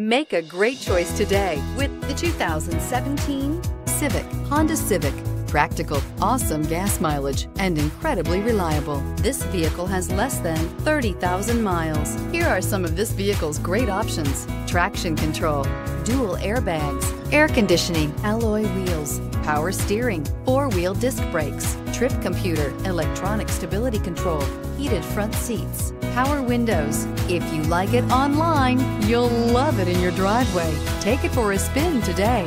Make a great choice today with the 2017 Civic, Honda Civic. Practical, awesome gas mileage, and incredibly reliable. This vehicle has less than 30,000 miles. Here are some of this vehicle's great options. Traction control, dual airbags, air conditioning, alloy wheels, power steering, four-wheel disc brakes, trip computer, electronic stability control, heated front seats, power windows. If you like it online, you'll love it in your driveway. Take it for a spin today.